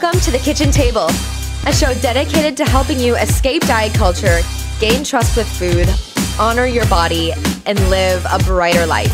Welcome to the Kitchen Table, a show dedicated to helping you escape diet culture, gain trust with food, honor your body, and live a brighter life.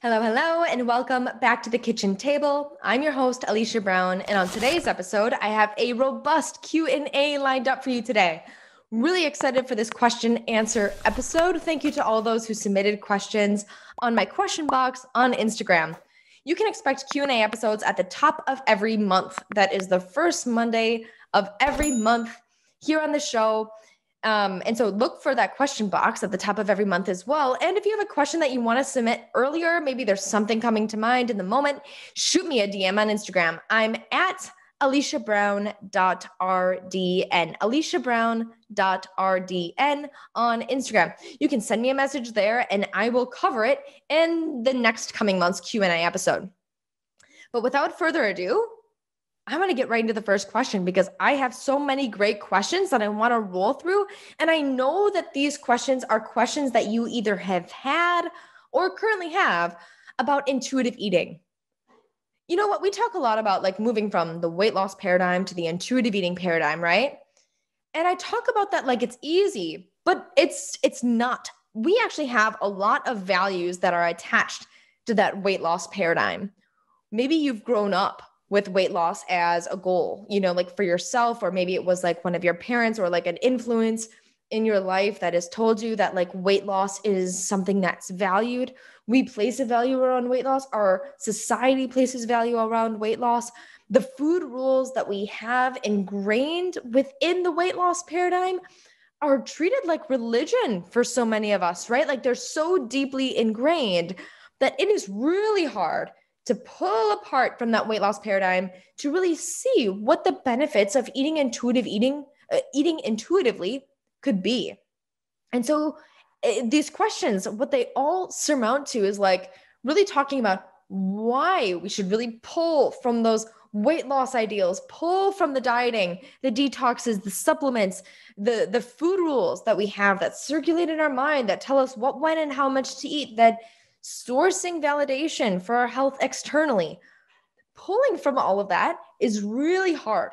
Hello, hello, and welcome back to the Kitchen Table. I'm your host, Alicia Brown, and on today's episode, I have a robust Q&A lined up for you today. Really excited for this question answer episode. Thank you to all those who submitted questions on my question box on Instagram. You can expect Q&A episodes at the top of every month. That is the first Monday of every month here on the show. Um, and so look for that question box at the top of every month as well. And if you have a question that you want to submit earlier, maybe there's something coming to mind in the moment, shoot me a DM on Instagram. I'm at aliciabrown.rdn. aliciabrown.rdn on Instagram. You can send me a message there and I will cover it in the next coming month's Q&A episode. But without further ado, I'm going to get right into the first question because I have so many great questions that I want to roll through. And I know that these questions are questions that you either have had or currently have about intuitive eating. You know what? We talk a lot about like moving from the weight loss paradigm to the intuitive eating paradigm, right? And I talk about that like it's easy, but it's it's not. We actually have a lot of values that are attached to that weight loss paradigm. Maybe you've grown up with weight loss as a goal, you know, like for yourself, or maybe it was like one of your parents or like an influence in your life that has told you that like weight loss is something that's valued. We place a value around weight loss, our society places value around weight loss. The food rules that we have ingrained within the weight loss paradigm are treated like religion for so many of us, right? Like they're so deeply ingrained that it is really hard to pull apart from that weight loss paradigm to really see what the benefits of eating intuitive eating uh, eating intuitively could be. And so uh, these questions, what they all surmount to is like really talking about why we should really pull from those weight loss ideals pull from the dieting the detoxes the supplements the the food rules that we have that circulate in our mind that tell us what when and how much to eat that sourcing validation for our health externally. Pulling from all of that is really hard.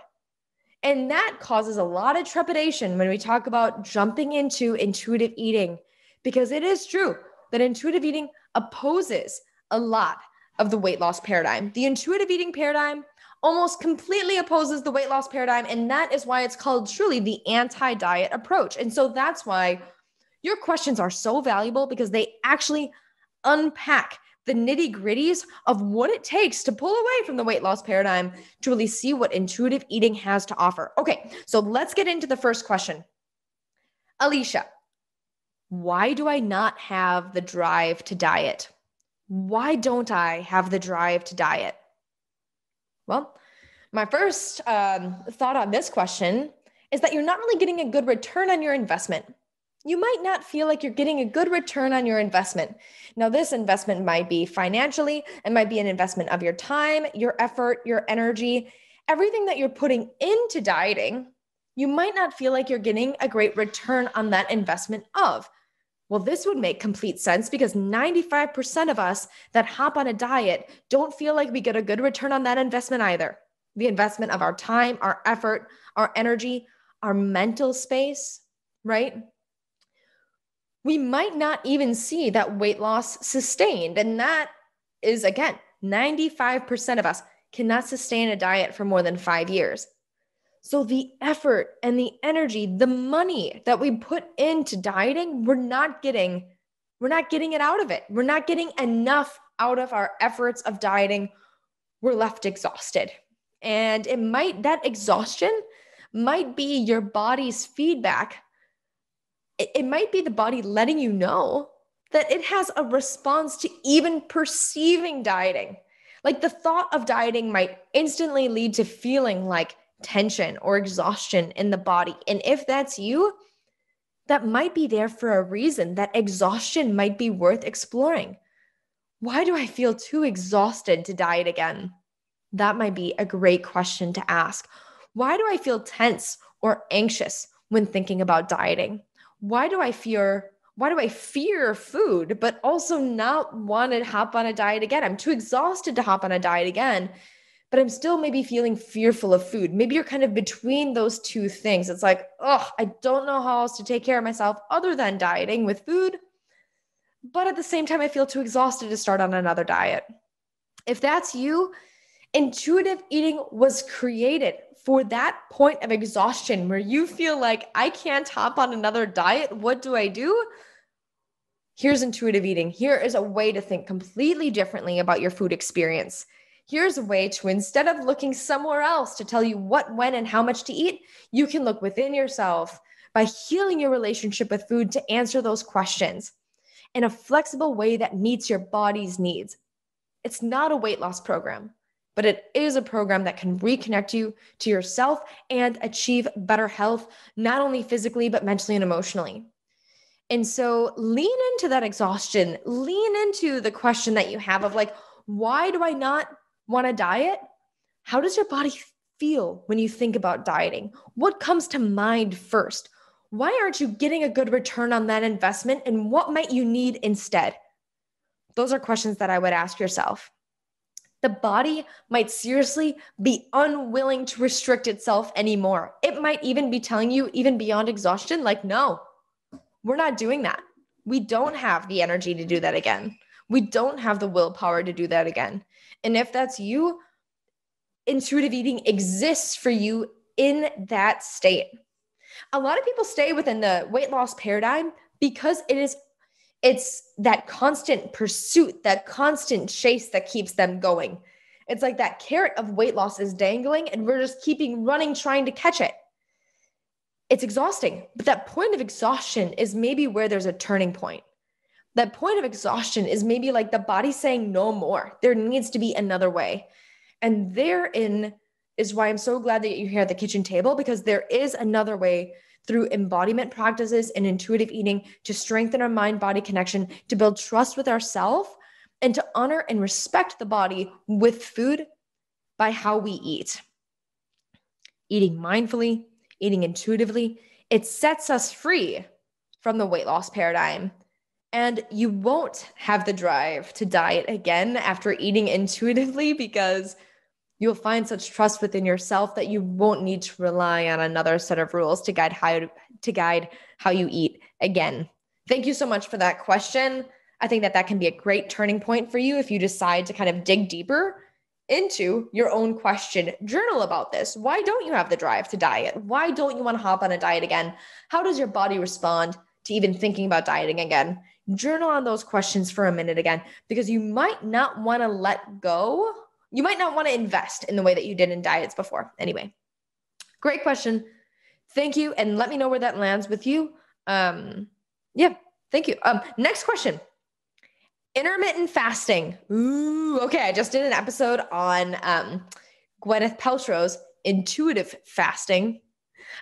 And that causes a lot of trepidation when we talk about jumping into intuitive eating, because it is true that intuitive eating opposes a lot of the weight loss paradigm. The intuitive eating paradigm almost completely opposes the weight loss paradigm. And that is why it's called truly the anti diet approach. And so that's why your questions are so valuable because they actually unpack the nitty gritties of what it takes to pull away from the weight loss paradigm to really see what intuitive eating has to offer. Okay, so let's get into the first question. Alicia, why do I not have the drive to diet? Why don't I have the drive to diet? Well, my first um, thought on this question is that you're not really getting a good return on your investment you might not feel like you're getting a good return on your investment. Now, this investment might be financially, it might be an investment of your time, your effort, your energy, everything that you're putting into dieting. You might not feel like you're getting a great return on that investment of. Well, this would make complete sense because 95% of us that hop on a diet don't feel like we get a good return on that investment either. The investment of our time, our effort, our energy, our mental space, right? we might not even see that weight loss sustained. And that is, again, 95% of us cannot sustain a diet for more than five years. So the effort and the energy, the money that we put into dieting, we're not getting, we're not getting it out of it. We're not getting enough out of our efforts of dieting. We're left exhausted. And it might, that exhaustion might be your body's feedback it, it might be the body letting you know that it has a response to even perceiving dieting. Like the thought of dieting might instantly lead to feeling like tension or exhaustion in the body. And if that's you, that might be there for a reason. That exhaustion might be worth exploring. Why do I feel too exhausted to diet again? That might be a great question to ask. Why do I feel tense or anxious when thinking about dieting? why do I fear why do I fear food, but also not want to hop on a diet again? I'm too exhausted to hop on a diet again, but I'm still maybe feeling fearful of food. Maybe you're kind of between those two things. It's like, oh, I don't know how else to take care of myself other than dieting with food. But at the same time, I feel too exhausted to start on another diet. If that's you, intuitive eating was created for that point of exhaustion where you feel like I can't hop on another diet. What do I do? Here's intuitive eating. Here is a way to think completely differently about your food experience. Here's a way to, instead of looking somewhere else to tell you what, when, and how much to eat, you can look within yourself by healing your relationship with food to answer those questions in a flexible way that meets your body's needs. It's not a weight loss program but it is a program that can reconnect you to yourself and achieve better health, not only physically, but mentally and emotionally. And so lean into that exhaustion, lean into the question that you have of like, why do I not want to diet? How does your body feel when you think about dieting? What comes to mind first? Why aren't you getting a good return on that investment? And what might you need instead? Those are questions that I would ask yourself the body might seriously be unwilling to restrict itself anymore. It might even be telling you, even beyond exhaustion, like, no, we're not doing that. We don't have the energy to do that again. We don't have the willpower to do that again. And if that's you, intuitive eating exists for you in that state. A lot of people stay within the weight loss paradigm because it is it's that constant pursuit, that constant chase that keeps them going. It's like that carrot of weight loss is dangling and we're just keeping running trying to catch it. It's exhausting, but that point of exhaustion is maybe where there's a turning point. That point of exhaustion is maybe like the body saying no more. There needs to be another way. And therein is why I'm so glad that you're here at the kitchen table because there is another way through embodiment practices and intuitive eating to strengthen our mind body connection, to build trust with ourselves, and to honor and respect the body with food by how we eat. Eating mindfully, eating intuitively, it sets us free from the weight loss paradigm. And you won't have the drive to diet again after eating intuitively because you'll find such trust within yourself that you won't need to rely on another set of rules to guide how to guide how you eat again. Thank you so much for that question. I think that that can be a great turning point for you if you decide to kind of dig deeper into your own question. Journal about this. Why don't you have the drive to diet? Why don't you want to hop on a diet again? How does your body respond to even thinking about dieting again? Journal on those questions for a minute again because you might not want to let go you might not want to invest in the way that you did in diets before. Anyway, great question. Thank you. And let me know where that lands with you. Um, yeah, thank you. Um, next question intermittent fasting. Ooh, okay. I just did an episode on um, Gwyneth Paltrow's intuitive fasting.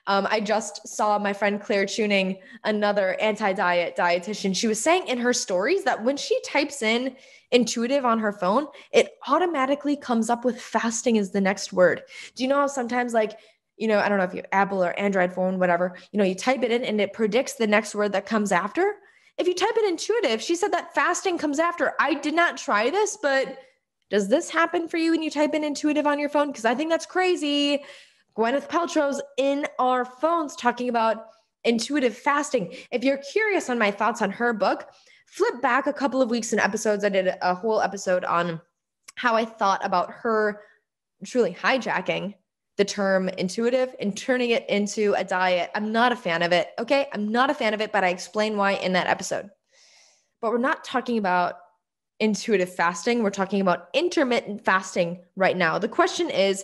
Um, I just saw my friend Claire Tuning, another anti diet dietitian. She was saying in her stories that when she types in intuitive on her phone, it automatically comes up with fasting as the next word. Do you know how sometimes, like, you know, I don't know if you Apple or Android phone, whatever, you know, you type it in and it predicts the next word that comes after? If you type it intuitive, she said that fasting comes after. I did not try this, but does this happen for you when you type in intuitive on your phone? Because I think that's crazy. Gwyneth Paltrow's in our phones talking about intuitive fasting. If you're curious on my thoughts on her book, flip back a couple of weeks in episodes. I did a whole episode on how I thought about her truly hijacking the term intuitive and turning it into a diet. I'm not a fan of it. Okay. I'm not a fan of it, but I explain why in that episode. But we're not talking about intuitive fasting. We're talking about intermittent fasting right now. The question is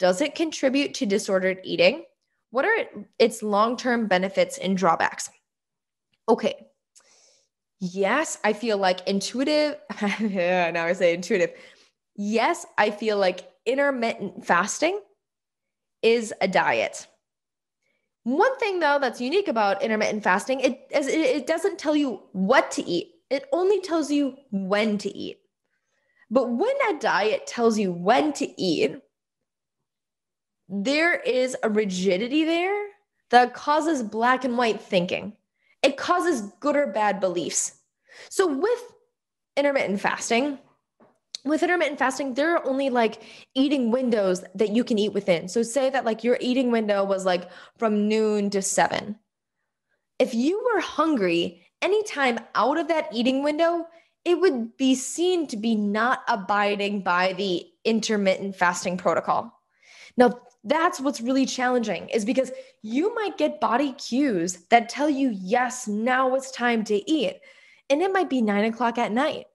Does it contribute to disordered eating? What are its long term benefits and drawbacks? Okay, yes, I feel like intuitive. yeah, now I say intuitive. Yes, I feel like intermittent fasting is a diet. One thing though that's unique about intermittent fasting, it it doesn't tell you what to eat. It only tells you when to eat. But when a diet tells you when to eat, there is a rigidity there that causes black and white thinking. it causes good or bad beliefs. So with intermittent fasting, with intermittent fasting, there are only like eating windows that you can eat within. So say that like your eating window was like from noon to seven. If you were hungry anytime out of that eating window, it would be seen to be not abiding by the intermittent fasting protocol. Now, that's what's really challenging is because you might get body cues that tell you, yes, now it's time to eat. And it might be nine o'clock at night.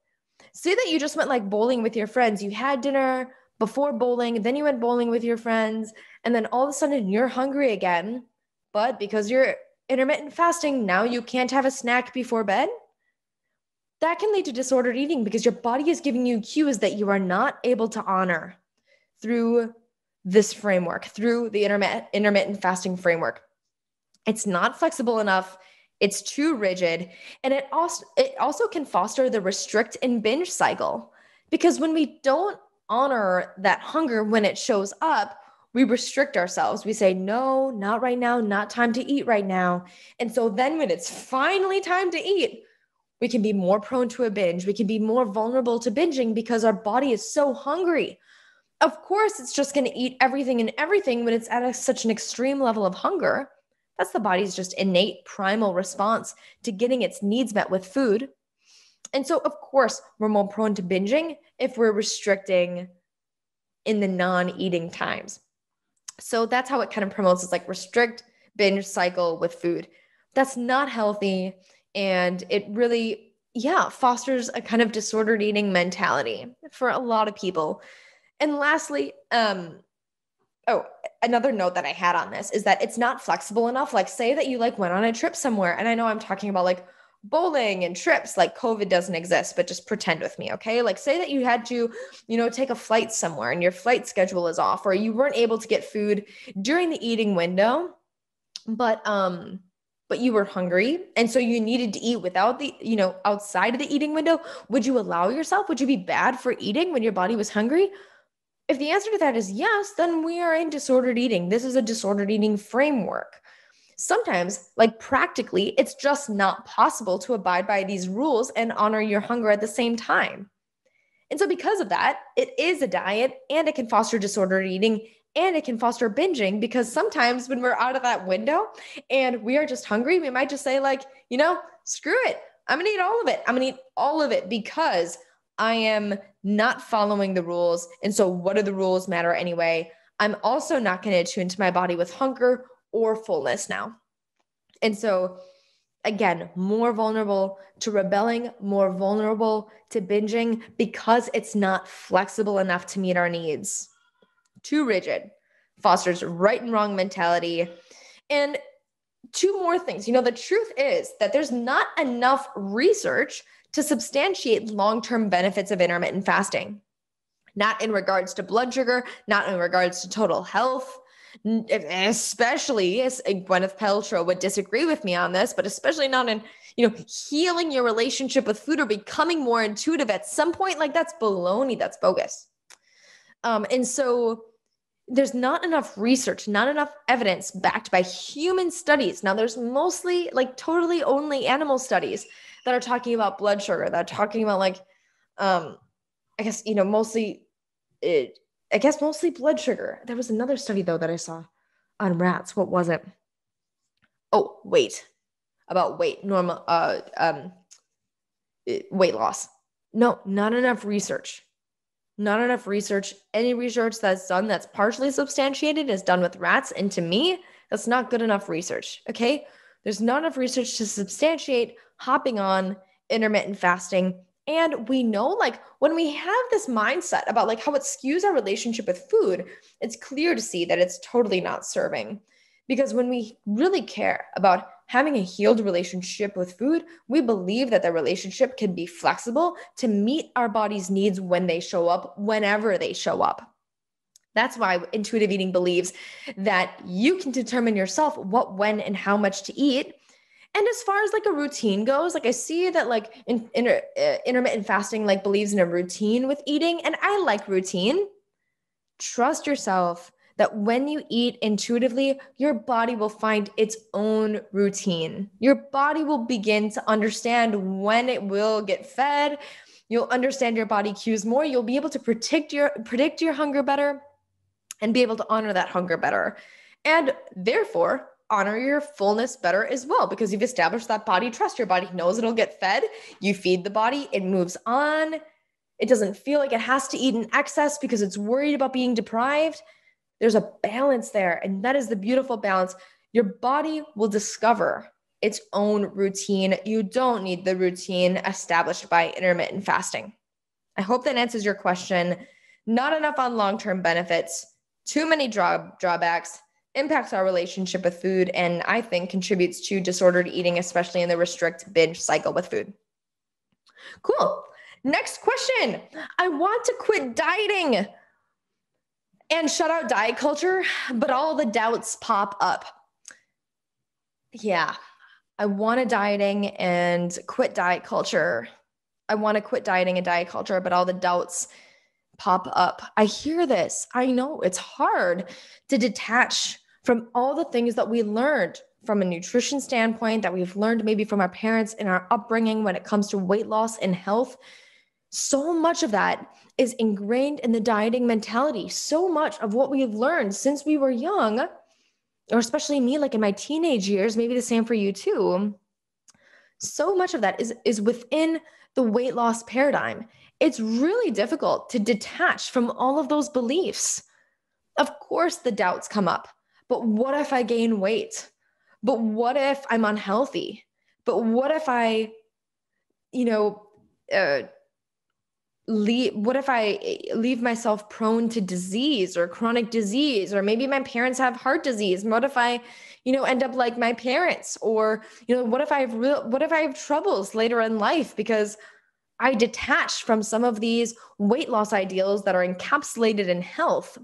Say that you just went like bowling with your friends. You had dinner before bowling, then you went bowling with your friends, and then all of a sudden you're hungry again. But because you're intermittent fasting, now you can't have a snack before bed. That can lead to disordered eating because your body is giving you cues that you are not able to honor through this framework, through the intermittent, intermittent fasting framework. It's not flexible enough. It's too rigid. And it also, it also can foster the restrict and binge cycle because when we don't honor that hunger when it shows up, we restrict ourselves. We say, no, not right now, not time to eat right now. And so then when it's finally time to eat, we can be more prone to a binge. We can be more vulnerable to binging because our body is so hungry. Of course, it's just going to eat everything and everything when it's at a, such an extreme level of hunger. That's the body's just innate primal response to getting its needs met with food. And so, of course, we're more prone to binging if we're restricting in the non eating times. So that's how it kind of promotes this like restrict binge cycle with food. That's not healthy. And it really, yeah, fosters a kind of disordered eating mentality for a lot of people. And lastly, um, oh, another note that I had on this is that it's not flexible enough. Like, say that you like went on a trip somewhere, and I know I'm talking about like bowling and trips like covid doesn't exist but just pretend with me okay? Like say that you had to you know take a flight somewhere and your flight schedule is off or you weren't able to get food during the eating window but um but you were hungry and so you needed to eat without the you know outside of the eating window would you allow yourself? Would you be bad for eating when your body was hungry if the answer to that is yes, then we are in disordered eating. This is a disordered eating framework. Sometimes, like practically, it's just not possible to abide by these rules and honor your hunger at the same time. And so, because of that, it is a diet and it can foster disordered eating and it can foster binging because sometimes when we're out of that window and we are just hungry, we might just say, like, you know, screw it. I'm gonna eat all of it. I'm gonna eat all of it because I am not following the rules. And so, what do the rules matter anyway? I'm also not going to attune to my body with hunger or fullness now. And so, again, more vulnerable to rebelling, more vulnerable to binging because it's not flexible enough to meet our needs. Too rigid, fosters right and wrong mentality. And two more things. You know, the truth is that there's not enough research to substantiate long term benefits of intermittent fasting, not in regards to blood sugar, not in regards to total health. Especially, yes, Gwyneth Paltrow would disagree with me on this, but especially not in, you know, healing your relationship with food or becoming more intuitive at some point. Like that's baloney, that's bogus. Um, and so there's not enough research, not enough evidence backed by human studies. Now, there's mostly like totally only animal studies that are talking about blood sugar, that are talking about like, um, I guess, you know, mostly it, I guess mostly blood sugar. There was another study though that I saw on rats. What was it? Oh, weight. About weight, normal, uh, um, weight loss. No, not enough research. Not enough research. Any research that's done that's partially substantiated is done with rats. And to me, that's not good enough research. Okay. There's not enough research to substantiate hopping on intermittent fasting. And we know, like, when we have this mindset about like how it skews our relationship with food, it's clear to see that it's totally not serving. Because when we really care about having a healed relationship with food, we believe that the relationship can be flexible to meet our body's needs when they show up, whenever they show up. That's why intuitive eating believes that you can determine yourself what, when, and how much to eat and as far as like a routine goes like i see that like in, in uh, intermittent fasting like believes in a routine with eating and i like routine trust yourself that when you eat intuitively, your body will find its own routine. Your body will begin to understand when it will get fed. You'll understand your body cues more. You'll be able to predict your predict your hunger better and be able to honor that hunger better. And therefore, honor your fullness better as well because you've established that body trust. Your body knows it'll get fed. You feed the body, it moves on. It doesn't feel like it has to eat in excess because it's worried about being deprived. There's a balance there. And that is the beautiful balance. Your body will discover its own routine. You don't need the routine established by intermittent fasting. I hope that answers your question. Not enough on long term benefits, too many draw- drawbacks, impacts our relationship with food, and I think contributes to disordered eating, especially in the restrict binge cycle with food. Cool. Next question. I want to quit dieting and shut out diet culture, but all the doubts pop up. Yeah, I want to dieting and quit diet culture. I want to quit dieting and diet culture, but all the doubts pop up. I hear this. I know it's hard to detach from all the things that we learned from a nutrition standpoint, that we've learned maybe from our parents in our upbringing when it comes to weight loss and health. So much of that is ingrained in the dieting mentality. So much of what we've learned since we were young, or especially me, like in my teenage years, maybe the same for you too. So much of that is, is within the weight loss paradigm. It's really difficult to detach from all of those beliefs. Of course, the doubts come up. But what if I gain weight? But what if I'm unhealthy? But what if I, you know, uh, leave what if i eh, leave myself prone to disease or chronic disease or maybe my parents have heart disease what if i you know end up like my parents or you know what if i have real what if i have troubles later in life because i detach from some of these weight loss ideals that are encapsulated in health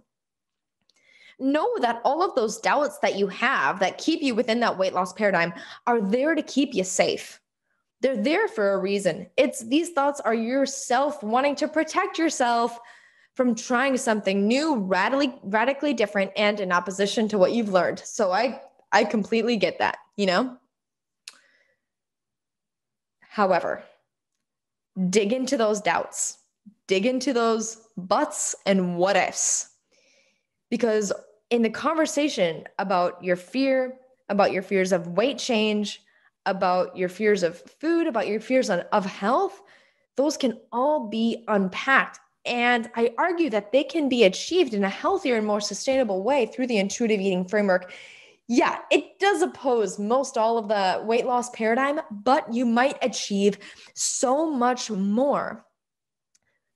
know that all of those doubts that you have that keep you within that weight loss paradigm are there to keep you safe they're there for a reason. It's these thoughts are yourself wanting to protect yourself from trying something new, radically radically different and in opposition to what you've learned. So I I completely get that, you know? However, dig into those doubts. Dig into those buts and what ifs. Because in the conversation about your fear, about your fears of weight change, about your fears of food, about your fears on, of health, those can all be unpacked. And I argue that they can be achieved in a healthier and more sustainable way through the intuitive eating framework. Yeah, it does oppose most all of the weight loss paradigm, but you might achieve so much more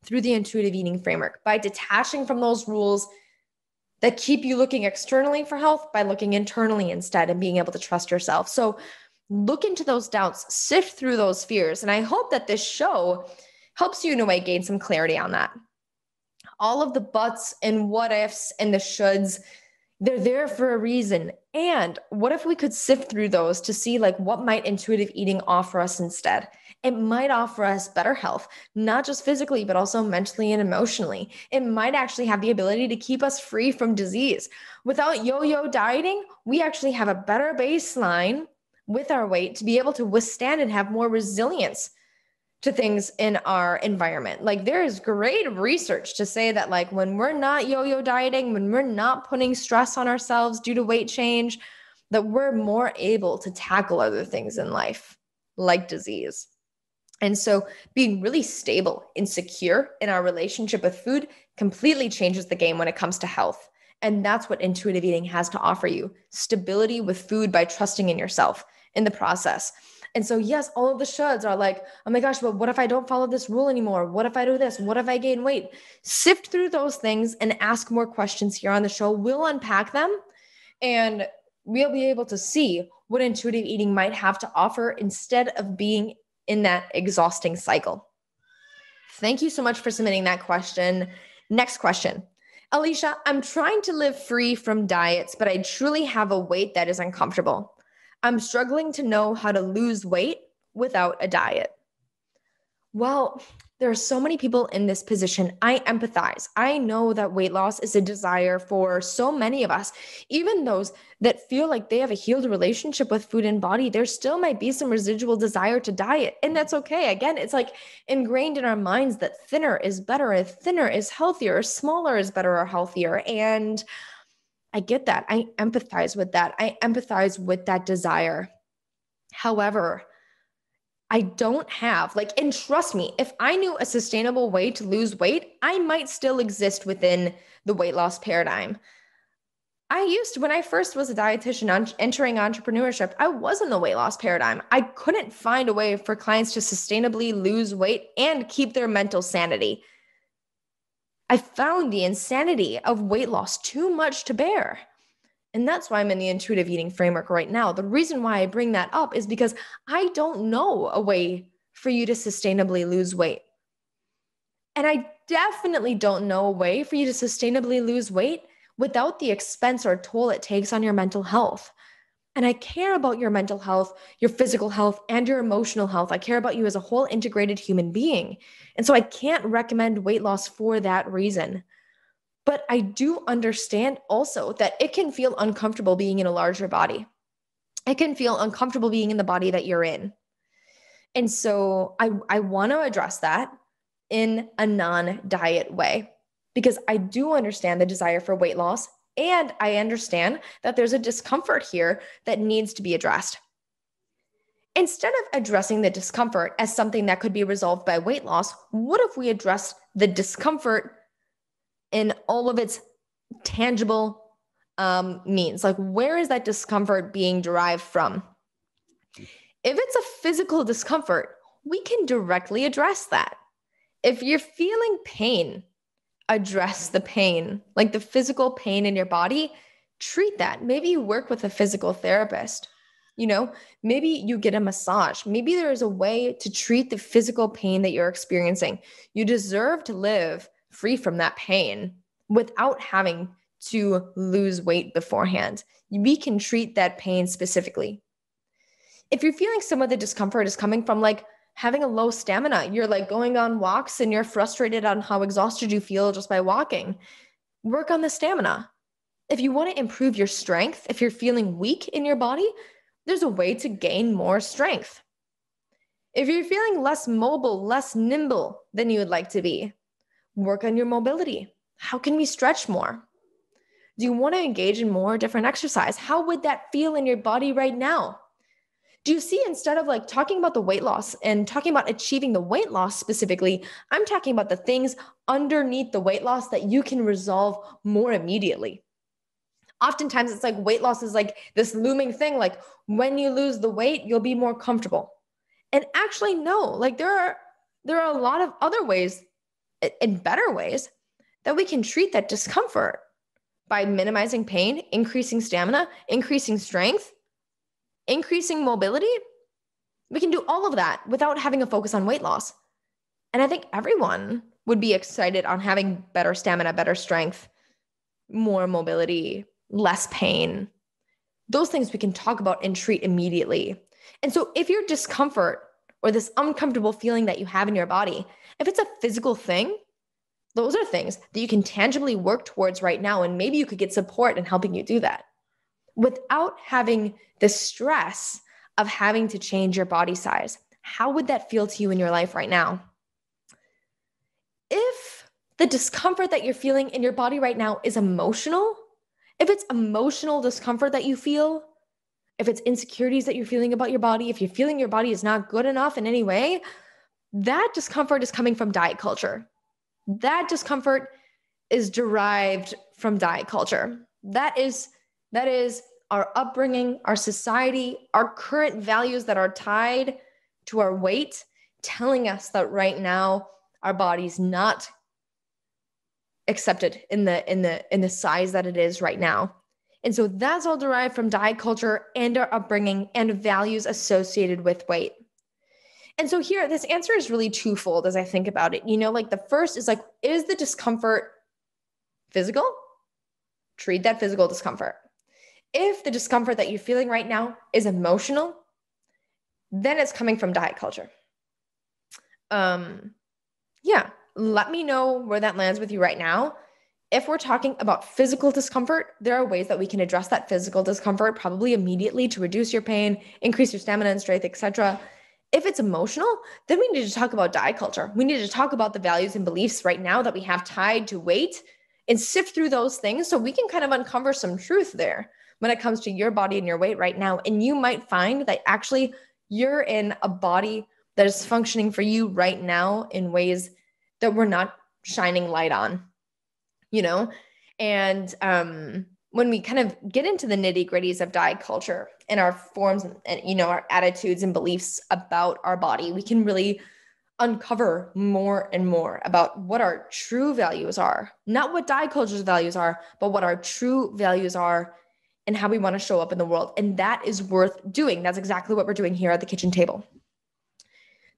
through the intuitive eating framework by detaching from those rules that keep you looking externally for health by looking internally instead and being able to trust yourself. So, look into those doubts, sift through those fears. And I hope that this show helps you in a way gain some clarity on that. All of the buts and what ifs and the shoulds, they're there for a reason. And what if we could sift through those to see like what might intuitive eating offer us instead? It might offer us better health, not just physically, but also mentally and emotionally. It might actually have the ability to keep us free from disease. Without yo yo dieting, we actually have a better baseline with our weight to be able to withstand and have more resilience to things in our environment. Like there is great research to say that like when we're not yo-yo dieting, when we're not putting stress on ourselves due to weight change, that we're more able to tackle other things in life like disease. And so being really stable and secure in our relationship with food completely changes the game when it comes to health. And that's what intuitive eating has to offer you stability with food by trusting in yourself in the process. And so, yes, all of the shoulds are like, oh my gosh, but what if I don't follow this rule anymore? What if I do this? What if I gain weight? Sift through those things and ask more questions here on the show. We'll unpack them and we'll be able to see what intuitive eating might have to offer instead of being in that exhausting cycle. Thank you so much for submitting that question. Next question. Alicia, I'm trying to live free from diets, but I truly have a weight that is uncomfortable. I'm struggling to know how to lose weight without a diet. Well, there are so many people in this position. I empathize. I know that weight loss is a desire for so many of us, even those that feel like they have a healed relationship with food and body. There still might be some residual desire to diet, and that's okay. Again, it's like ingrained in our minds that thinner is better, thinner is healthier, smaller is better or healthier. And I get that. I empathize with that. I empathize with that desire. However, I don't have, like, and trust me, if I knew a sustainable way to lose weight, I might still exist within the weight loss paradigm. I used, when I first was a dietitian entering entrepreneurship, I was in the weight loss paradigm. I couldn't find a way for clients to sustainably lose weight and keep their mental sanity. I found the insanity of weight loss too much to bear. And that's why I'm in the intuitive eating framework right now. The reason why I bring that up is because I don't know a way for you to sustainably lose weight. And I definitely don't know a way for you to sustainably lose weight without the expense or toll it takes on your mental health. And I care about your mental health, your physical health, and your emotional health. I care about you as a whole integrated human being. And so I can't recommend weight loss for that reason. But I do understand also that it can feel uncomfortable being in a larger body. It can feel uncomfortable being in the body that you're in. And so I, I want to address that in a non diet way because I do understand the desire for weight loss. And I understand that there's a discomfort here that needs to be addressed. Instead of addressing the discomfort as something that could be resolved by weight loss, what if we address the discomfort in all of its tangible um, means. Like, where is that discomfort being derived from? If it's a physical discomfort, we can directly address that. If you're feeling pain, address the pain, like the physical pain in your body, treat that. Maybe you work with a physical therapist. You know, maybe you get a massage. Maybe there is a way to treat the physical pain that you're experiencing. You deserve to live free from that pain without having to lose weight beforehand. We can treat that pain specifically. If you're feeling some of the discomfort is coming from like having a low stamina, you're like going on walks and you're frustrated on how exhausted you feel just by walking, work on the stamina. If you want to improve your strength, if you're feeling weak in your body, there's a way to gain more strength. If you're feeling less mobile, less nimble than you would like to be, work on your mobility. How can we stretch more? Do you want to engage in more different exercise? How would that feel in your body right now? Do you see instead of like talking about the weight loss and talking about achieving the weight loss specifically, I'm talking about the things underneath the weight loss that you can resolve more immediately. Oftentimes it's like weight loss is like this looming thing like when you lose the weight, you'll be more comfortable. And actually no, like there are there are a lot of other ways in better ways that we can treat that discomfort by minimizing pain, increasing stamina, increasing strength, increasing mobility. We can do all of that without having a focus on weight loss. And I think everyone would be excited on having better stamina, better strength, more mobility, less pain. Those things we can talk about and treat immediately. And so if your discomfort or this uncomfortable feeling that you have in your body if it's a physical thing, those are things that you can tangibly work towards right now. And maybe you could get support in helping you do that without having the stress of having to change your body size. How would that feel to you in your life right now? If the discomfort that you're feeling in your body right now is emotional, if it's emotional discomfort that you feel, if it's insecurities that you're feeling about your body, if you're feeling your body is not good enough in any way, that discomfort is coming from diet culture. That discomfort is derived from diet culture. That is that is our upbringing, our society, our current values that are tied to our weight telling us that right now our body's not accepted in the in the in the size that it is right now. And so that's all derived from diet culture and our upbringing and values associated with weight. And so here, this answer is really twofold as I think about it. You know, like the first is like, is the discomfort physical? Treat that physical discomfort. If the discomfort that you're feeling right now is emotional, then it's coming from diet culture. Um, yeah, let me know where that lands with you right now. If we're talking about physical discomfort, there are ways that we can address that physical discomfort probably immediately to reduce your pain, increase your stamina and strength, etc. If it's emotional, then we need to talk about diet culture. We need to talk about the values and beliefs right now that we have tied to weight and sift through those things so we can kind of uncover some truth there when it comes to your body and your weight right now. And you might find that actually you're in a body that is functioning for you right now in ways that we're not shining light on, you know? And um, when we kind of get into the nitty gritties of diet culture and our forms and, you know, our attitudes and beliefs about our body, we can really uncover more and more about what our true values are, not what diet culture's values are, but what our true values are and how we want to show up in the world. And that is worth doing. That's exactly what we're doing here at the kitchen table.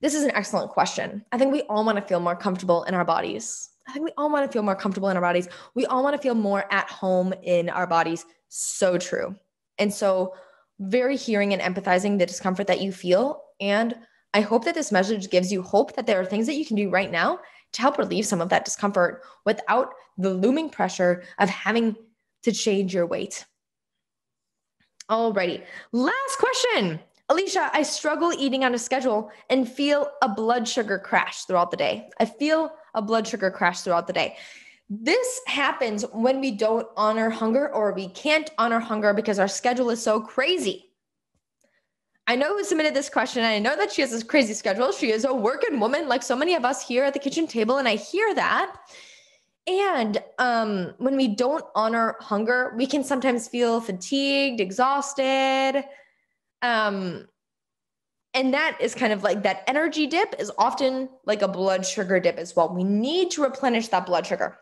This is an excellent question. I think we all want to feel more comfortable in our bodies. I think we all want to feel more comfortable in our bodies. We all want to feel more at home in our bodies. So true. And so, very hearing and empathizing the discomfort that you feel. And I hope that this message gives you hope that there are things that you can do right now to help relieve some of that discomfort without the looming pressure of having to change your weight. Alrighty, last question. Alicia, I struggle eating on a schedule and feel a blood sugar crash throughout the day. I feel a blood sugar crash throughout the day. This happens when we don't honor hunger or we can't honor hunger because our schedule is so crazy. I know who submitted this question. And I know that she has this crazy schedule. She is a working woman, like so many of us here at the kitchen table. And I hear that. And um, when we don't honor hunger, we can sometimes feel fatigued, exhausted, um, and that is kind of like that energy dip is often like a blood sugar dip as well. We need to replenish that blood sugar.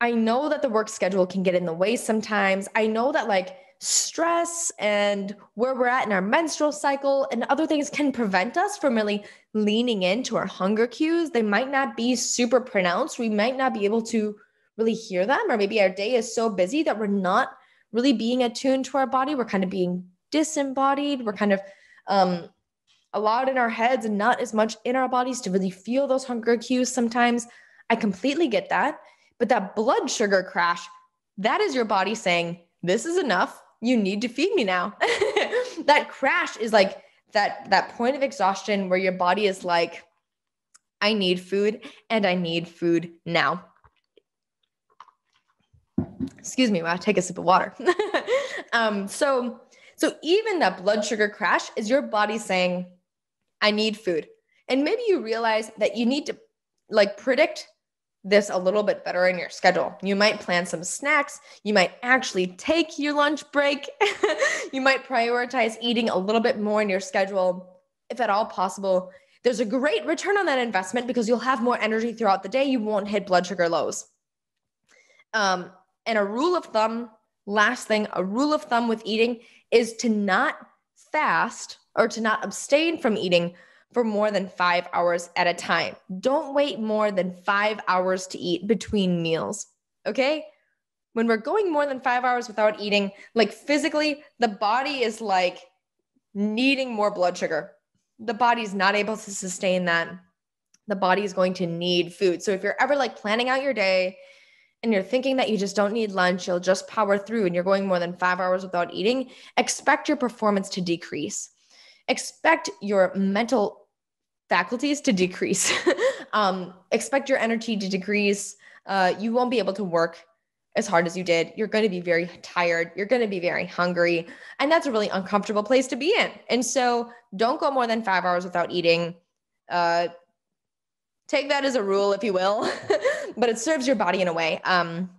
I know that the work schedule can get in the way sometimes. I know that like stress and where we're at in our menstrual cycle and other things can prevent us from really leaning into our hunger cues. They might not be super pronounced. We might not be able to really hear them, or maybe our day is so busy that we're not really being attuned to our body. We're kind of being disembodied. We're kind of um, a lot in our heads and not as much in our bodies to really feel those hunger cues sometimes. I completely get that. But that blood sugar crash, that is your body saying, This is enough. You need to feed me now. that crash is like that that point of exhaustion where your body is like, I need food and I need food now. Excuse me while I take a sip of water. um, so so even that blood sugar crash is your body saying, I need food. And maybe you realize that you need to like predict this a little bit better in your schedule. You might plan some snacks. You might actually take your lunch break. you might prioritize eating a little bit more in your schedule, if at all possible. There's a great return on that investment because you'll have more energy throughout the day. You won't hit blood sugar lows. Um, and a rule of thumb, last thing, a rule of thumb with eating is to not fast or to not abstain from eating for more than five hours at a time. Don't wait more than five hours to eat between meals. Okay. When we're going more than five hours without eating, like physically, the body is like needing more blood sugar. The body's not able to sustain that. The body is going to need food. So if you're ever like planning out your day and you're thinking that you just don't need lunch, you'll just power through and you're going more than five hours without eating, expect your performance to decrease. Expect your mental faculties to decrease. um, expect your energy to decrease. Uh, you won't be able to work as hard as you did. You're going to be very tired. You're going to be very hungry. And that's a really uncomfortable place to be in. And so don't go more than five hours without eating. Uh, take that as a rule, if you will, but it serves your body in a way um,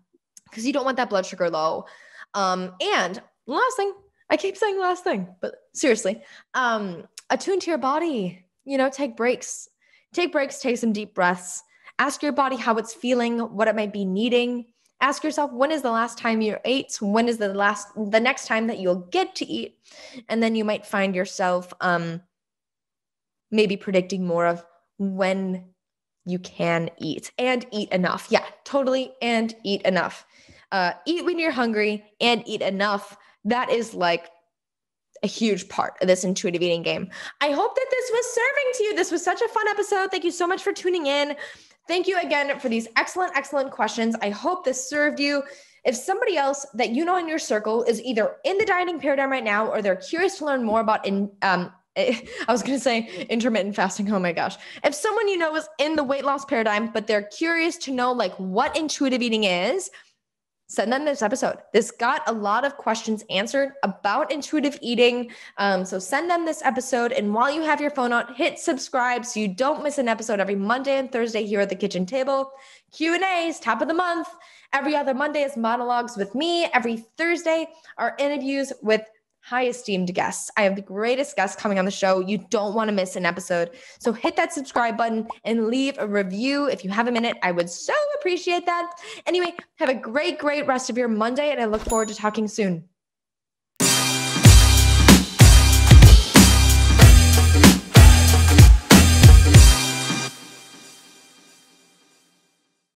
because you don't want that blood sugar low. Um, and last thing, I keep saying last thing, but seriously, um, attune to your body. You know, take breaks, take breaks, take some deep breaths. Ask your body how it's feeling, what it might be needing. Ask yourself when is the last time you ate? When is the last, the next time that you'll get to eat? And then you might find yourself um, maybe predicting more of when you can eat and eat enough. Yeah, totally. And eat enough. Uh, eat when you're hungry and eat enough. That is like a huge part of this intuitive eating game. I hope that this was serving to you. This was such a fun episode. Thank you so much for tuning in. Thank you again for these excellent, excellent questions. I hope this served you. If somebody else that you know in your circle is either in the dieting paradigm right now or they're curious to learn more about in um, I was going to say intermittent fasting. Oh my gosh. If someone you know is in the weight loss paradigm, but they're curious to know like what intuitive eating is, send them this episode. This got a lot of questions answered about intuitive eating. Um, so send them this episode. And while you have your phone out, hit subscribe so you don't miss an episode every Monday and Thursday here at the kitchen table. Q&As, top of the month. Every other Monday is monologues with me. Every Thursday are interviews with high esteemed guests. I have the greatest guests coming on the show. You don't want to miss an episode. So hit that subscribe button and leave a review if you have a minute. I would so appreciate that. Anyway, have a great, great rest of your Monday, and I look forward to talking soon.